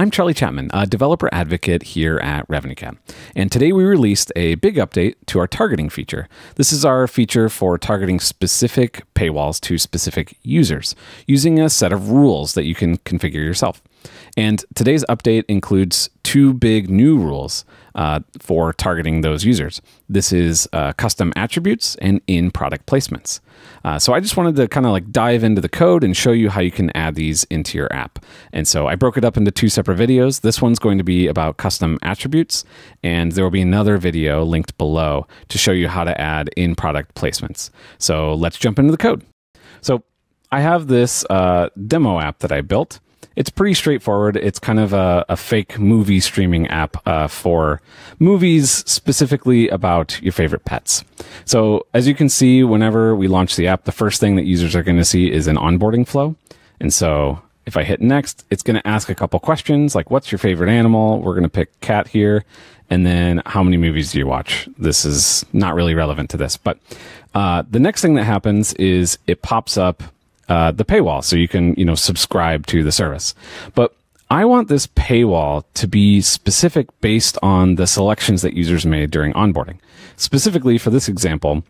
I'm Charlie Chapman, a developer advocate here at RevenueCat. And today we released a big update to our targeting feature. This is our feature for targeting specific paywalls to specific users using a set of rules that you can configure yourself. And today's update includes two big new rules uh, for targeting those users. This is uh, custom attributes and in product placements. Uh, so I just wanted to kind of like dive into the code and show you how you can add these into your app. And so I broke it up into two separate videos. This one's going to be about custom attributes, and there will be another video linked below to show you how to add in product placements. So let's jump into the code. So I have this uh, demo app that I built it's pretty straightforward. It's kind of a, a fake movie streaming app uh, for movies specifically about your favorite pets. So as you can see, whenever we launch the app, the first thing that users are going to see is an onboarding flow. And so if I hit next, it's going to ask a couple questions like, what's your favorite animal? We're going to pick cat here. And then how many movies do you watch? This is not really relevant to this, but uh, the next thing that happens is it pops up uh, the paywall so you can, you know, subscribe to the service. But I want this paywall to be specific based on the selections that users made during onboarding. Specifically for this example,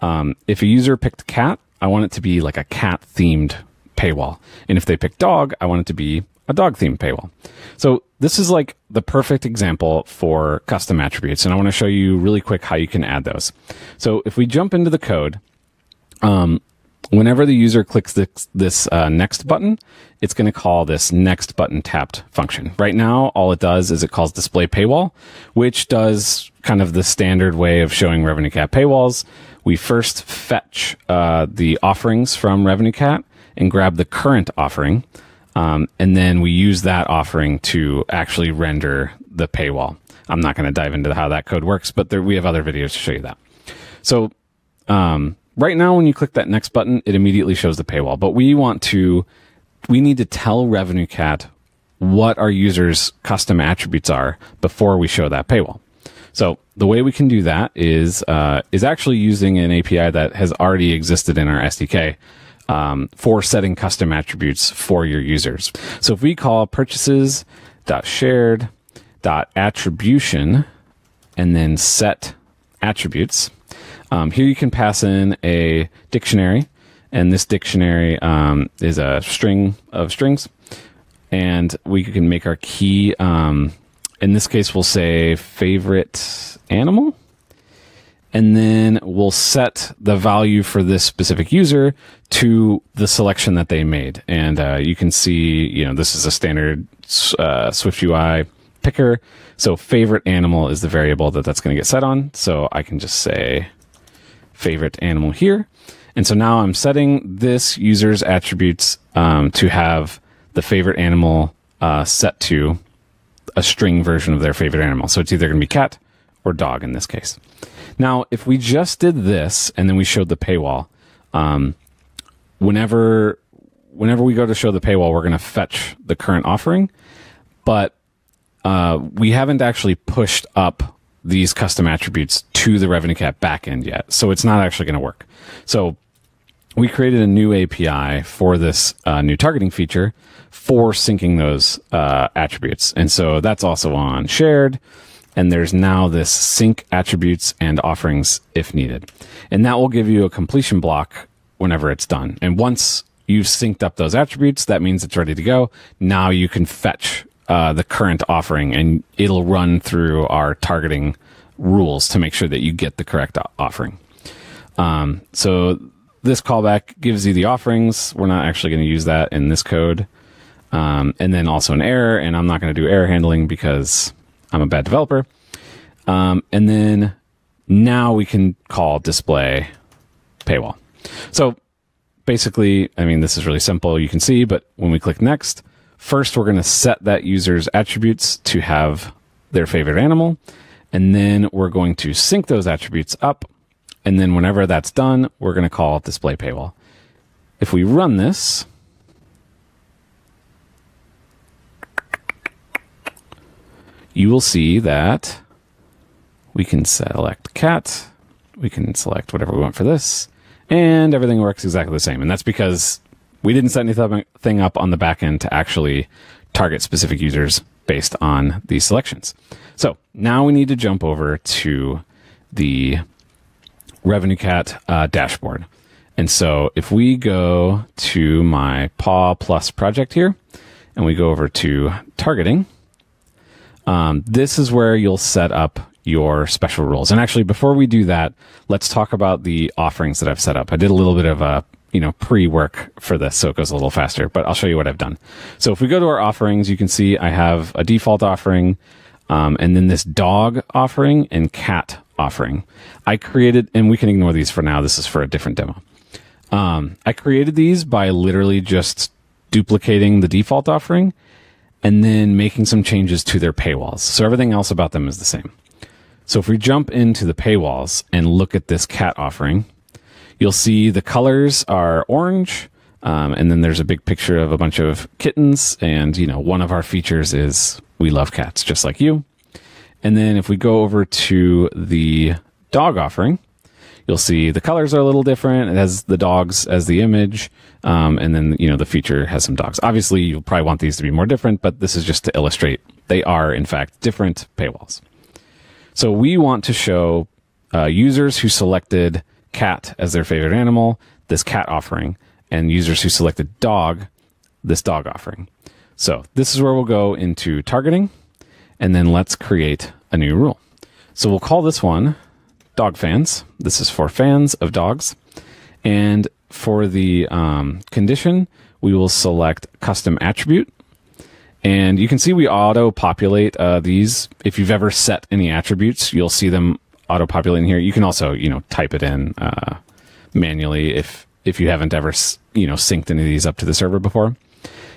um, if a user picked cat, I want it to be like a cat themed paywall. And if they pick dog, I want it to be a dog themed paywall. So this is like the perfect example for custom attributes. And I want to show you really quick how you can add those. So if we jump into the code, um, whenever the user clicks this, this uh, next button, it's going to call this next button tapped function. Right now, all it does is it calls display paywall, which does kind of the standard way of showing revenue RevenueCat paywalls. We first fetch uh, the offerings from revenue RevenueCat and grab the current offering. Um, and then we use that offering to actually render the paywall. I'm not going to dive into how that code works, but there, we have other videos to show you that. So, um, right now when you click that next button, it immediately shows the paywall. But we want to, we need to tell RevenueCat what our users' custom attributes are before we show that paywall. So the way we can do that is uh, is actually using an API that has already existed in our SDK um, for setting custom attributes for your users. So if we call purchases dot shared dot attribution and then set attributes, um, here you can pass in a dictionary, and this dictionary um, is a string of strings, and we can make our key. Um, in this case, we'll say favorite animal, and then we'll set the value for this specific user to the selection that they made. And uh, you can see, you know, this is a standard uh, Swift UI picker. So favorite animal is the variable that that's going to get set on. So I can just say favorite animal here. And so now I'm setting this user's attributes um, to have the favorite animal uh, set to a string version of their favorite animal. So it's either going to be cat or dog in this case. Now, if we just did this and then we showed the paywall, um, whenever whenever we go to show the paywall, we're going to fetch the current offering, but uh, we haven't actually pushed up these custom attributes to the RevenueCat backend yet. So it's not actually going to work. So we created a new API for this uh, new targeting feature for syncing those uh, attributes. And so that's also on shared. And there's now this sync attributes and offerings if needed. And that will give you a completion block whenever it's done. And once you've synced up those attributes, that means it's ready to go. Now you can fetch uh, the current offering, and it'll run through our targeting rules to make sure that you get the correct offering. Um, so this callback gives you the offerings. We're not actually going to use that in this code. Um, and then also an error, and I'm not going to do error handling because I'm a bad developer. Um, and then now we can call display paywall. So basically, I mean, this is really simple. You can see, but when we click next, First, we're going to set that user's attributes to have their favorite animal. And then we're going to sync those attributes up. And then whenever that's done, we're going to call display paywall. If we run this, you will see that we can select cat. We can select whatever we want for this. And everything works exactly the same. And that's because we didn't set anything up on the back end to actually target specific users based on these selections. So now we need to jump over to the RevenueCat uh, dashboard. And so if we go to my Paw Plus project here and we go over to targeting, um, this is where you'll set up your special rules. And actually, before we do that, let's talk about the offerings that I've set up. I did a little bit of a you know pre-work for this so it goes a little faster but i'll show you what i've done. So if we go to our offerings you can see i have a default offering um, and then this dog offering and cat offering. I created and we can ignore these for now this is for a different demo. Um, i created these by literally just duplicating the default offering and then making some changes to their paywalls. So everything else about them is the same. So if we jump into the paywalls and look at this cat offering, you'll see the colors are orange. Um, and then there's a big picture of a bunch of kittens. And, you know, one of our features is we love cats just like you. And then if we go over to the dog offering, you'll see the colors are a little different. It has the dogs as the image. Um, and then, you know, the feature has some dogs. Obviously, you'll probably want these to be more different, but this is just to illustrate they are, in fact, different paywalls. So we want to show uh, users who selected cat as their favorite animal, this cat offering, and users who selected dog, this dog offering. So this is where we'll go into targeting, and then let's create a new rule. So we'll call this one dog fans. This is for fans of dogs. And for the um, condition, we will select custom attribute and you can see we auto populate uh, these. If you've ever set any attributes, you'll see them auto populating here. You can also, you know, type it in uh, manually if if you haven't ever, you know, synced any of these up to the server before.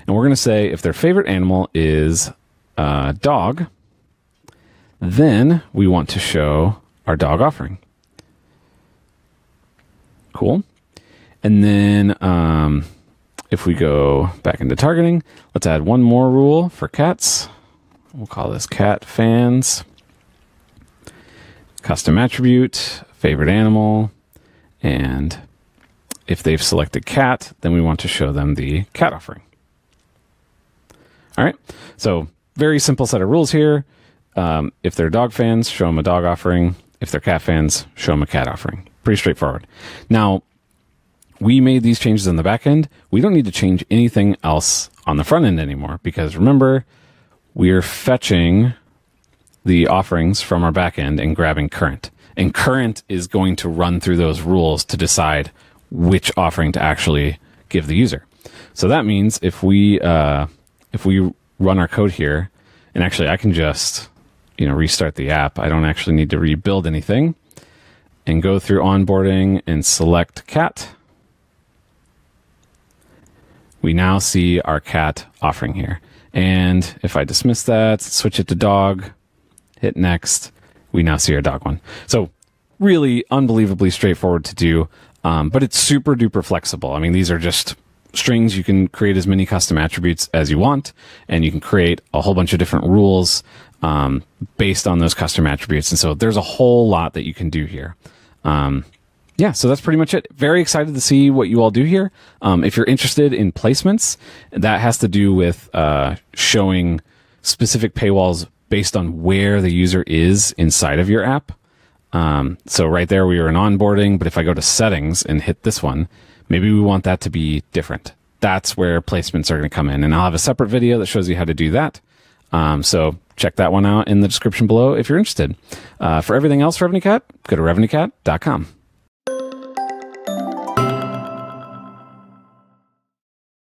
And we're going to say if their favorite animal is uh, dog, then we want to show our dog offering. Cool. And then um, if we go back into targeting, let's add one more rule for cats. We'll call this cat fans. Custom attribute, favorite animal, and if they've selected cat, then we want to show them the cat offering. All right, so very simple set of rules here. Um, if they're dog fans, show them a dog offering. If they're cat fans, show them a cat offering. Pretty straightforward. Now, we made these changes on the back end. We don't need to change anything else on the front end anymore because remember, we're fetching the offerings from our backend and grabbing current. And current is going to run through those rules to decide which offering to actually give the user. So that means if we uh, if we run our code here, and actually I can just you know restart the app. I don't actually need to rebuild anything, and go through onboarding and select cat we now see our cat offering here. And if I dismiss that, switch it to dog, hit next, we now see our dog one. So really unbelievably straightforward to do, um, but it's super duper flexible. I mean, these are just strings. You can create as many custom attributes as you want, and you can create a whole bunch of different rules um, based on those custom attributes. And so there's a whole lot that you can do here. Um, yeah, so that's pretty much it. Very excited to see what you all do here. Um, if you're interested in placements, that has to do with uh, showing specific paywalls based on where the user is inside of your app. Um, so right there, we are in onboarding, but if I go to settings and hit this one, maybe we want that to be different. That's where placements are going to come in. And I'll have a separate video that shows you how to do that. Um, so check that one out in the description below if you're interested. Uh, for everything else, RevenueCat, go to revenuecat.com.